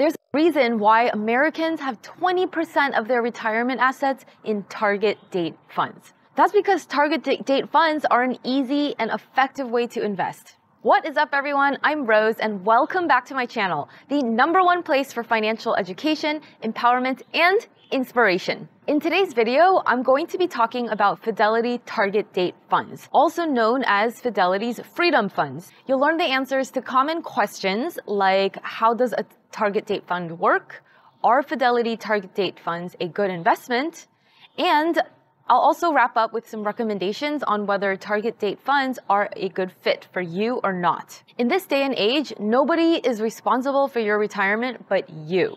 There's a reason why Americans have 20% of their retirement assets in target date funds. That's because target date funds are an easy and effective way to invest. What is up everyone? I'm Rose and welcome back to my channel, the number one place for financial education, empowerment, and inspiration. In today's video, I'm going to be talking about Fidelity Target Date Funds, also known as Fidelity's Freedom Funds. You'll learn the answers to common questions like how does a target date fund work? Are Fidelity Target Date Funds a good investment? And I'll also wrap up with some recommendations on whether target date funds are a good fit for you or not. In this day and age, nobody is responsible for your retirement but you.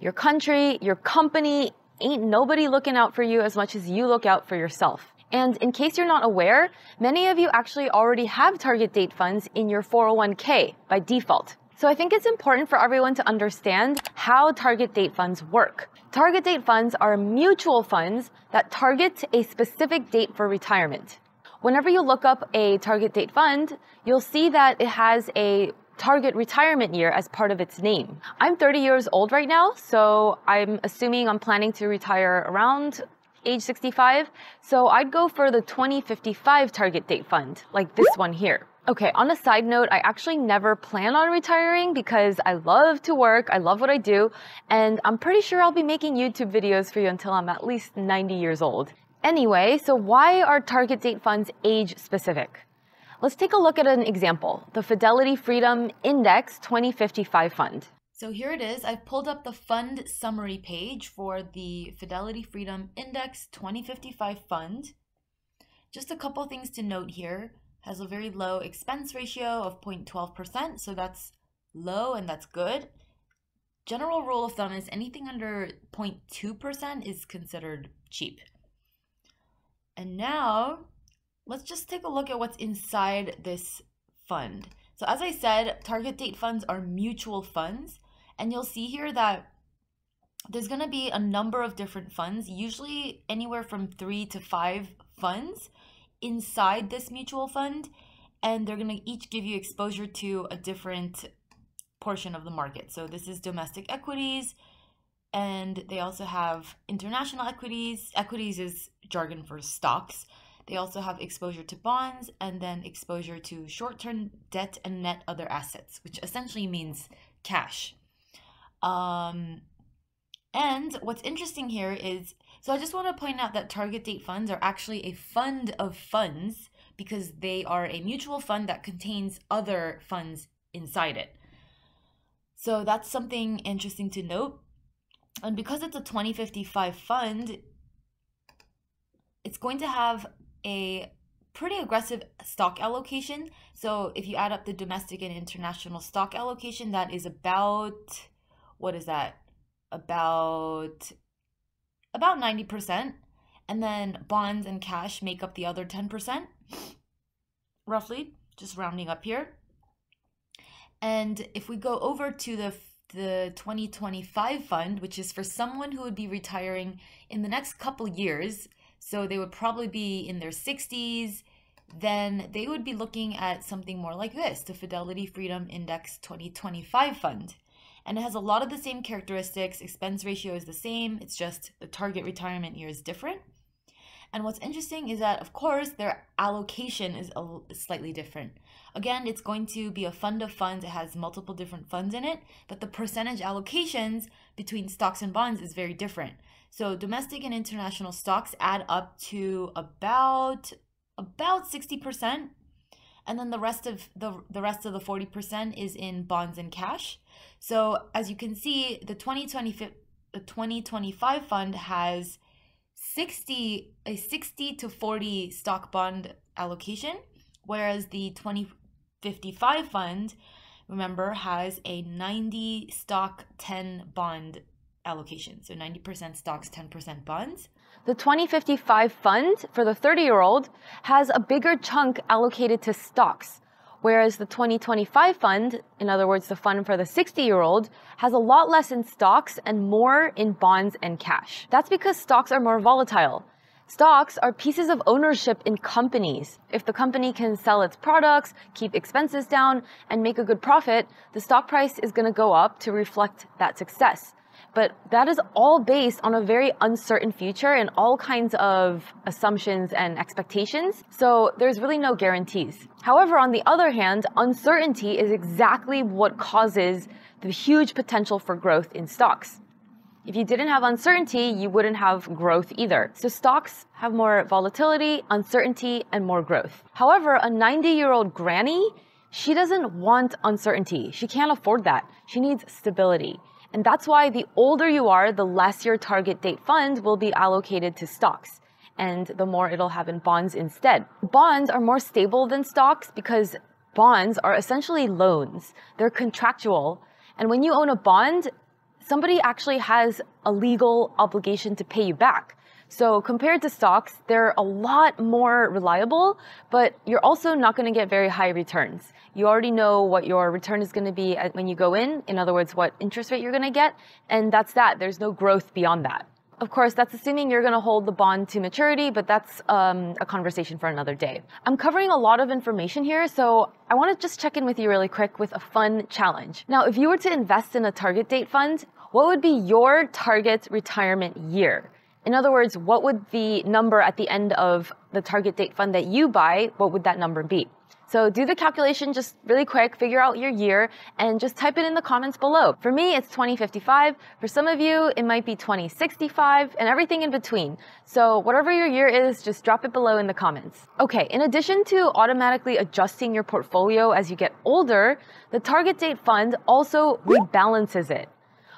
Your country, your company, ain't nobody looking out for you as much as you look out for yourself. And in case you're not aware, many of you actually already have target date funds in your 401k by default. So I think it's important for everyone to understand how target date funds work. Target date funds are mutual funds that target a specific date for retirement. Whenever you look up a target date fund, you'll see that it has a target retirement year as part of its name. I'm 30 years old right now, so I'm assuming I'm planning to retire around age 65. So I'd go for the 2055 target date fund, like this one here. Okay, on a side note, I actually never plan on retiring because I love to work, I love what I do, and I'm pretty sure I'll be making YouTube videos for you until I'm at least 90 years old. Anyway, so why are target date funds age specific? Let's take a look at an example, the Fidelity Freedom Index 2055 fund. So here it is. I've pulled up the fund summary page for the Fidelity Freedom Index 2055 fund. Just a couple things to note here has a very low expense ratio of 0.12%, so that's low and that's good. General rule of thumb is anything under 0.2% is considered cheap. And now, let's just take a look at what's inside this fund. So as I said, target date funds are mutual funds, and you'll see here that there's going to be a number of different funds, usually anywhere from three to five funds inside this mutual fund and they're going to each give you exposure to a different portion of the market. So this is domestic equities and they also have international equities. Equities is jargon for stocks. They also have exposure to bonds and then exposure to short-term debt and net other assets, which essentially means cash. Um, and what's interesting here is so I just want to point out that target date funds are actually a fund of funds because they are a mutual fund that contains other funds inside it. So that's something interesting to note. And because it's a 2055 fund, it's going to have a pretty aggressive stock allocation. So if you add up the domestic and international stock allocation, that is about, what is that? About about 90%, and then bonds and cash make up the other 10%, roughly, just rounding up here. And if we go over to the the 2025 fund, which is for someone who would be retiring in the next couple years, so they would probably be in their 60s, then they would be looking at something more like this, the Fidelity Freedom Index 2025 fund and it has a lot of the same characteristics. Expense ratio is the same, it's just the target retirement year is different. And what's interesting is that, of course, their allocation is a, slightly different. Again, it's going to be a fund of funds. It has multiple different funds in it, but the percentage allocations between stocks and bonds is very different. So domestic and international stocks add up to about about 60%, and then the rest of the the rest of the 40% is in bonds and cash. So as you can see, the 2020 the 2025 fund has 60 a 60 to 40 stock bond allocation, whereas the 2055 fund, remember, has a 90 stock 10 bond allocation. So 90% stocks, 10% bonds. The 2055 fund for the 30 year old has a bigger chunk allocated to stocks, whereas the 2025 fund, in other words, the fund for the 60 year old, has a lot less in stocks and more in bonds and cash. That's because stocks are more volatile. Stocks are pieces of ownership in companies. If the company can sell its products, keep expenses down, and make a good profit, the stock price is going to go up to reflect that success. But that is all based on a very uncertain future and all kinds of assumptions and expectations. So there's really no guarantees. However, on the other hand, uncertainty is exactly what causes the huge potential for growth in stocks. If you didn't have uncertainty, you wouldn't have growth either. So stocks have more volatility, uncertainty, and more growth. However, a 90 year old granny, she doesn't want uncertainty. She can't afford that. She needs stability. And that's why the older you are, the less your target date fund will be allocated to stocks. And the more it'll have in bonds instead. Bonds are more stable than stocks because bonds are essentially loans. They're contractual. And when you own a bond, somebody actually has a legal obligation to pay you back. So compared to stocks, they're a lot more reliable, but you're also not going to get very high returns. You already know what your return is going to be when you go in. In other words, what interest rate you're going to get. And that's that. There's no growth beyond that. Of course, that's assuming you're going to hold the bond to maturity, but that's um, a conversation for another day. I'm covering a lot of information here, so I want to just check in with you really quick with a fun challenge. Now, if you were to invest in a target date fund, what would be your target retirement year? In other words, what would the number at the end of the target date fund that you buy, what would that number be? So do the calculation just really quick, figure out your year, and just type it in the comments below. For me, it's 2055. For some of you, it might be 2065, and everything in between. So whatever your year is, just drop it below in the comments. Okay, in addition to automatically adjusting your portfolio as you get older, the target date fund also rebalances it.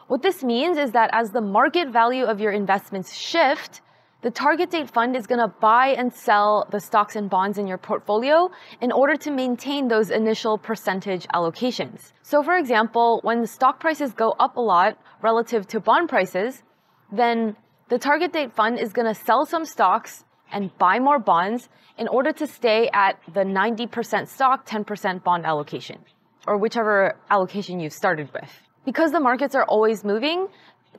What this means is that as the market value of your investments shift, the target date fund is going to buy and sell the stocks and bonds in your portfolio in order to maintain those initial percentage allocations. So for example, when the stock prices go up a lot relative to bond prices, then the target date fund is going to sell some stocks and buy more bonds in order to stay at the 90% stock, 10% bond allocation, or whichever allocation you've started with because the markets are always moving,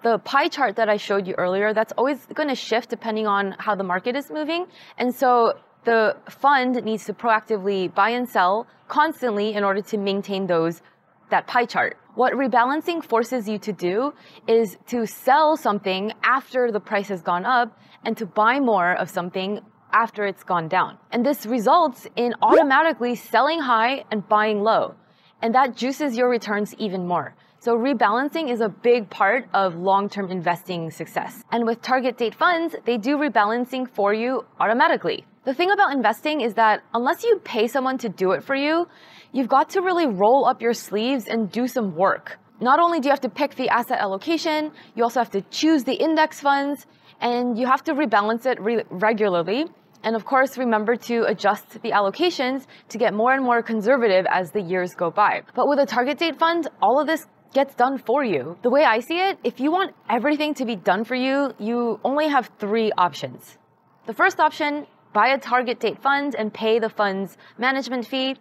the pie chart that I showed you earlier, that's always going to shift depending on how the market is moving. And so the fund needs to proactively buy and sell constantly in order to maintain those that pie chart. What rebalancing forces you to do is to sell something after the price has gone up and to buy more of something after it's gone down. And this results in automatically selling high and buying low. And that juices your returns even more. So rebalancing is a big part of long-term investing success. And with target date funds, they do rebalancing for you automatically. The thing about investing is that unless you pay someone to do it for you, you've got to really roll up your sleeves and do some work. Not only do you have to pick the asset allocation, you also have to choose the index funds, and you have to rebalance it re regularly. And of course, remember to adjust the allocations to get more and more conservative as the years go by. But with a target date fund, all of this gets done for you. The way I see it, if you want everything to be done for you, you only have three options. The first option, buy a target date fund and pay the fund's management fee.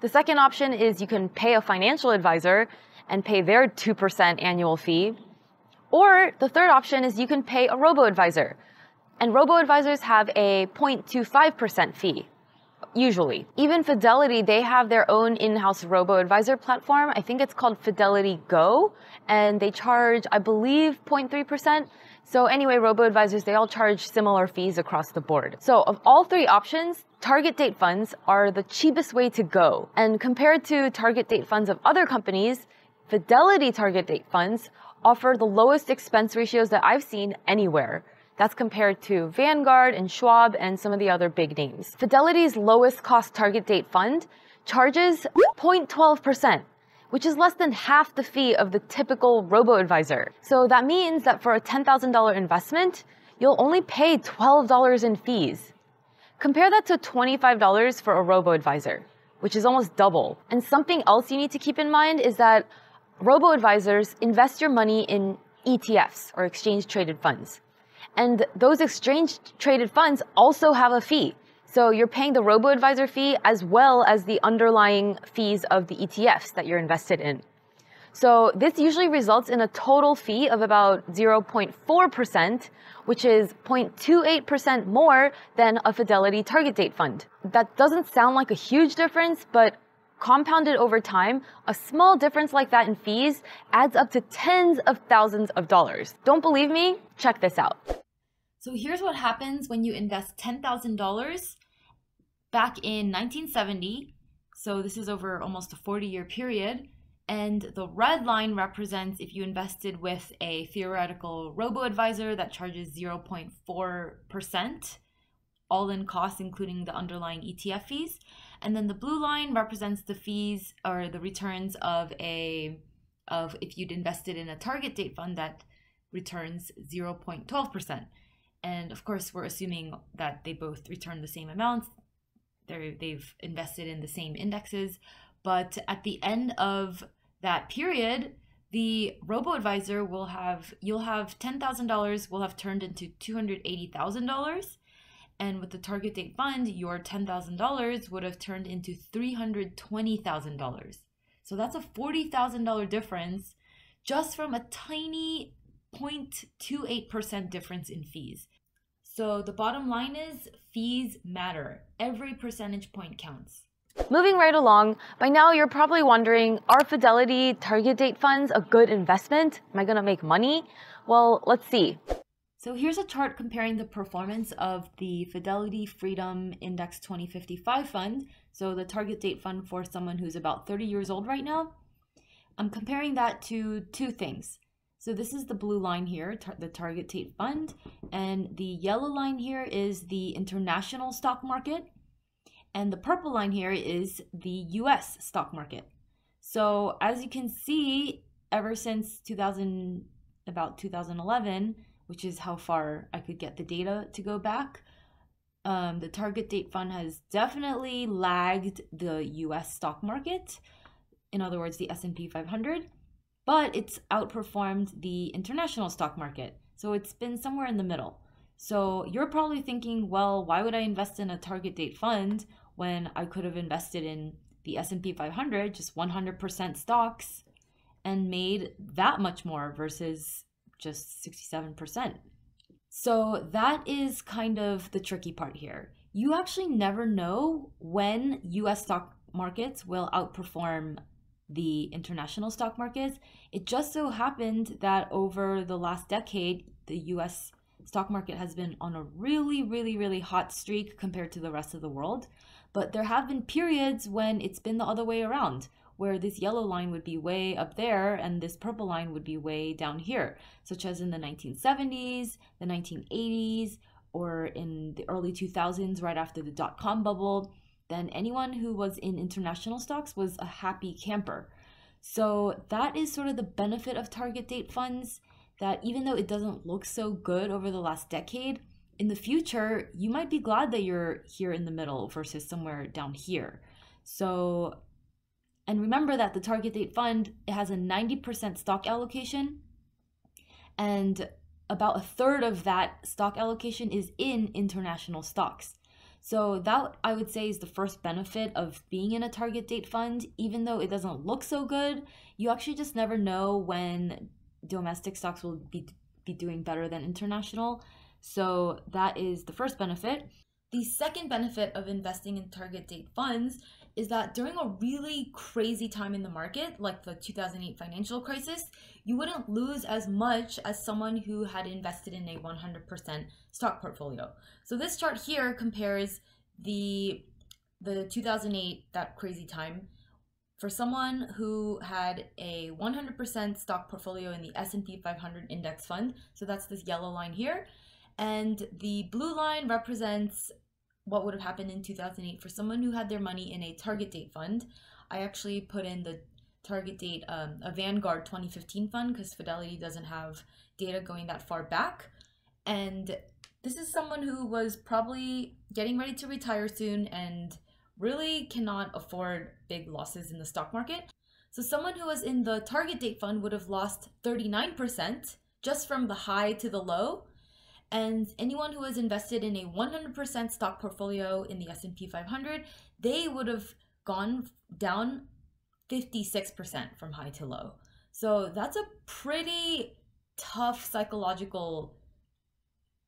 The second option is you can pay a financial advisor and pay their 2% annual fee. Or the third option is you can pay a robo advisor. And robo advisors have a 0.25% fee usually. Even Fidelity, they have their own in-house robo-advisor platform. I think it's called Fidelity Go, and they charge, I believe, 0.3%. So anyway, robo-advisors, they all charge similar fees across the board. So of all three options, target date funds are the cheapest way to go. And compared to target date funds of other companies, Fidelity target date funds offer the lowest expense ratios that I've seen anywhere. That's compared to Vanguard and Schwab and some of the other big names. Fidelity's lowest cost target date fund charges 0.12%, which is less than half the fee of the typical robo-advisor. So that means that for a $10,000 investment, you'll only pay $12 in fees. Compare that to $25 for a robo-advisor, which is almost double. And something else you need to keep in mind is that robo-advisors invest your money in ETFs or exchange traded funds. And those exchange traded funds also have a fee. So you're paying the robo advisor fee as well as the underlying fees of the ETFs that you're invested in. So this usually results in a total fee of about 0.4%, which is 0.28% more than a Fidelity target date fund. That doesn't sound like a huge difference, but compounded over time, a small difference like that in fees adds up to tens of thousands of dollars. Don't believe me? Check this out. So here's what happens when you invest $10,000 back in 1970. So this is over almost a 40 year period. And the red line represents if you invested with a theoretical robo advisor that charges 0.4% all in costs, including the underlying ETF fees. And then the blue line represents the fees or the returns of a of if you'd invested in a target date fund that returns 0.12%. And of course, we're assuming that they both return the same amounts. They're, they've invested in the same indexes. But at the end of that period, the robo advisor will have you'll have $10,000 will have turned into $280,000 and with the target date fund your $10,000 would have turned into $320,000. So that's a $40,000 difference just from a tiny 0.28% difference in fees. So the bottom line is fees matter. Every percentage point counts. Moving right along, by now you're probably wondering, are Fidelity target date funds a good investment? Am I gonna make money? Well, let's see. So here's a chart comparing the performance of the Fidelity Freedom Index 2055 fund. So the target date fund for someone who's about 30 years old right now. I'm comparing that to two things. So this is the blue line here, tar the target date fund, and the yellow line here is the international stock market, and the purple line here is the US stock market. So as you can see, ever since 2000, about 2011, which is how far I could get the data to go back, um, the target date fund has definitely lagged the US stock market. In other words, the S&P 500 but it's outperformed the international stock market. So it's been somewhere in the middle. So you're probably thinking, well, why would I invest in a target date fund when I could have invested in the S&P 500, just 100% stocks and made that much more versus just 67%. So that is kind of the tricky part here. You actually never know when US stock markets will outperform the international stock markets. It just so happened that over the last decade, the US stock market has been on a really, really, really hot streak compared to the rest of the world. But there have been periods when it's been the other way around, where this yellow line would be way up there and this purple line would be way down here, such as in the 1970s, the 1980s, or in the early 2000s, right after the dot com bubble then anyone who was in international stocks was a happy camper. So that is sort of the benefit of target date funds that even though it doesn't look so good over the last decade, in the future, you might be glad that you're here in the middle versus somewhere down here. So, and remember that the target date fund it has a 90% stock allocation and about a third of that stock allocation is in international stocks. So that I would say is the first benefit of being in a target date fund. Even though it doesn't look so good, you actually just never know when domestic stocks will be be doing better than international. So that is the first benefit. The second benefit of investing in target date funds is that during a really crazy time in the market, like the 2008 financial crisis, you wouldn't lose as much as someone who had invested in a 100% stock portfolio. So this chart here compares the the 2008 that crazy time for someone who had a 100% stock portfolio in the S&P 500 index fund. So that's this yellow line here. And the blue line represents what would have happened in 2008 for someone who had their money in a target date fund. I actually put in the target date, um, a Vanguard 2015 fund because Fidelity doesn't have data going that far back. And this is someone who was probably getting ready to retire soon and really cannot afford big losses in the stock market. So someone who was in the target date fund would have lost 39% just from the high to the low and anyone who has invested in a 100% stock portfolio in the S&P 500 they would have gone down 56% from high to low So that's a pretty tough psychological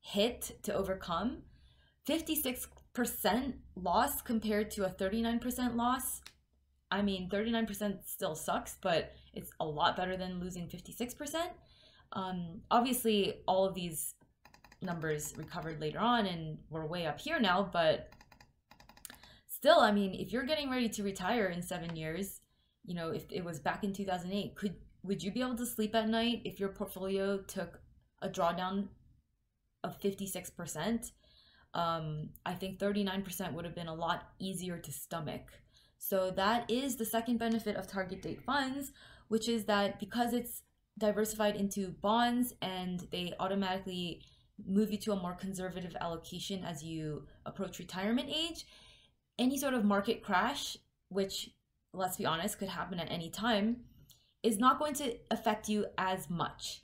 hit to overcome. 56% loss compared to a 39% loss. I mean, 39% still sucks, but it's a lot better than losing 56%. Um, obviously, all of these numbers recovered later on and we're way up here now, but still, I mean, if you're getting ready to retire in seven years, you know, if it was back in 2008, could would you be able to sleep at night if your portfolio took a drawdown of 56%? Um, I think 39% would have been a lot easier to stomach. So that is the second benefit of target date funds, which is that because it's diversified into bonds and they automatically move you to a more conservative allocation as you approach retirement age, any sort of market crash, which let's be honest could happen at any time, is not going to affect you as much.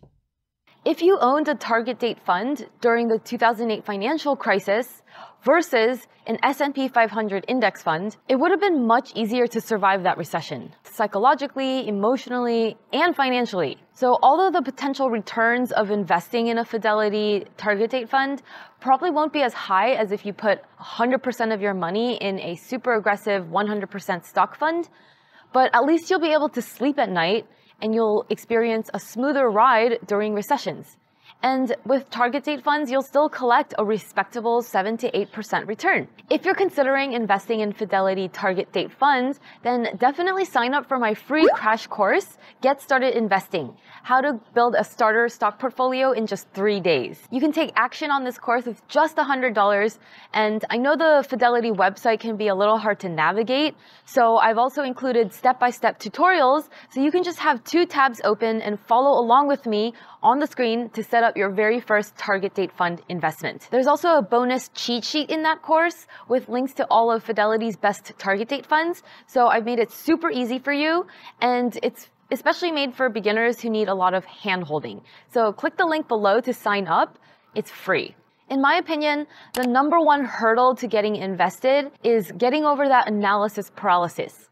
If you owned a target date fund during the 2008 financial crisis versus an S&P 500 index fund, it would have been much easier to survive that recession, psychologically, emotionally, and financially. So although the potential returns of investing in a Fidelity target date fund probably won't be as high as if you put 100% of your money in a super aggressive 100% stock fund, but at least you'll be able to sleep at night and you'll experience a smoother ride during recessions. And with target date funds, you'll still collect a respectable 7 to 8% return. If you're considering investing in Fidelity target date funds, then definitely sign up for my free crash course, Get Started Investing How to Build a Starter Stock Portfolio in Just Three Days. You can take action on this course with just $100. And I know the Fidelity website can be a little hard to navigate, so I've also included step by step tutorials so you can just have two tabs open and follow along with me on the screen to set up your very first target date fund investment. There's also a bonus cheat sheet in that course with links to all of Fidelity's best target date funds. So I've made it super easy for you and it's especially made for beginners who need a lot of hand holding. So click the link below to sign up. It's free. In my opinion, the number one hurdle to getting invested is getting over that analysis paralysis.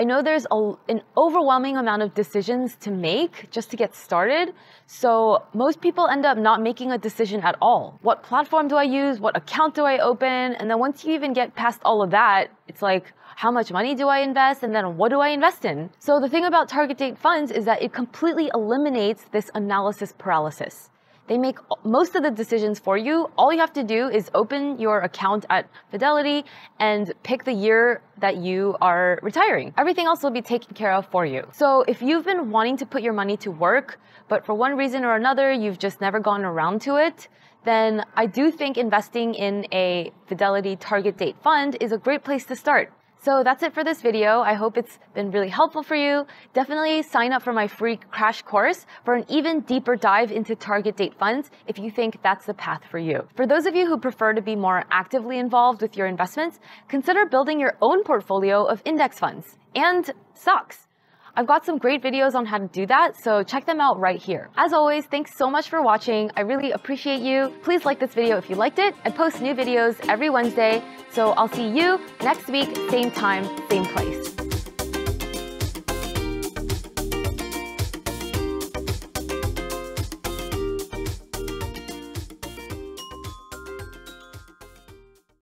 I know there's a, an overwhelming amount of decisions to make just to get started. So most people end up not making a decision at all. What platform do I use? What account do I open? And then once you even get past all of that, it's like, how much money do I invest? And then what do I invest in? So the thing about target date funds is that it completely eliminates this analysis paralysis. They make most of the decisions for you. All you have to do is open your account at Fidelity and pick the year that you are retiring. Everything else will be taken care of for you. So if you've been wanting to put your money to work, but for one reason or another, you've just never gone around to it, then I do think investing in a Fidelity target date fund is a great place to start. So that's it for this video. I hope it's been really helpful for you. Definitely sign up for my free crash course for an even deeper dive into target date funds if you think that's the path for you. For those of you who prefer to be more actively involved with your investments, consider building your own portfolio of index funds and stocks. I've got some great videos on how to do that, so check them out right here. As always, thanks so much for watching. I really appreciate you. Please like this video if you liked it. I post new videos every Wednesday, so I'll see you next week, same time, same place.